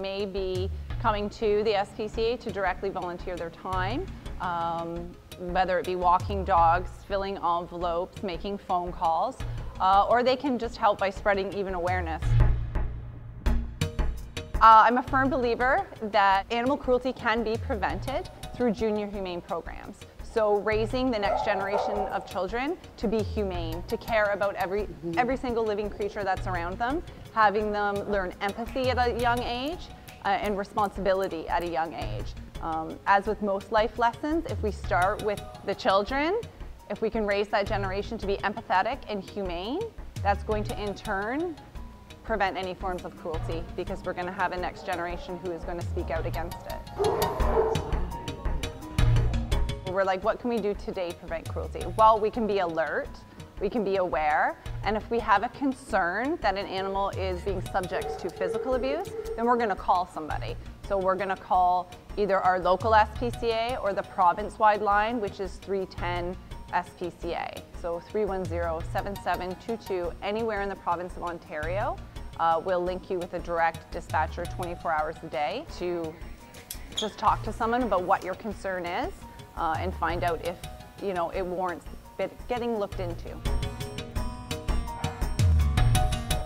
may be coming to the SPCA to directly volunteer their time, um, whether it be walking dogs, filling envelopes, making phone calls, uh, or they can just help by spreading even awareness. Uh, I'm a firm believer that animal cruelty can be prevented through junior humane programs. So raising the next generation of children to be humane, to care about every, every single living creature that's around them, having them learn empathy at a young age uh, and responsibility at a young age. Um, as with most life lessons, if we start with the children, if we can raise that generation to be empathetic and humane, that's going to in turn prevent any forms of cruelty because we're going to have a next generation who is going to speak out against it. We're like, what can we do today to prevent cruelty? Well, we can be alert, we can be aware, and if we have a concern that an animal is being subject to physical abuse, then we're going to call somebody. So we're going to call either our local SPCA or the province-wide line, which is 310 SPCA. So 310-7722 anywhere in the province of Ontario. Uh, we'll link you with a direct dispatcher 24 hours a day to just talk to someone about what your concern is uh, and find out if you know it warrants getting looked into.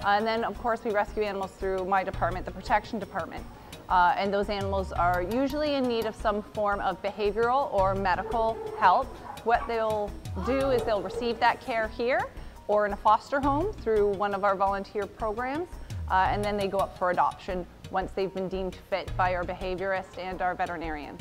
And then of course we rescue animals through my department, the protection department. Uh, and those animals are usually in need of some form of behavioral or medical help. What they'll do is they'll receive that care here or in a foster home through one of our volunteer programs, uh, and then they go up for adoption once they've been deemed fit by our behaviorist and our veterinarian.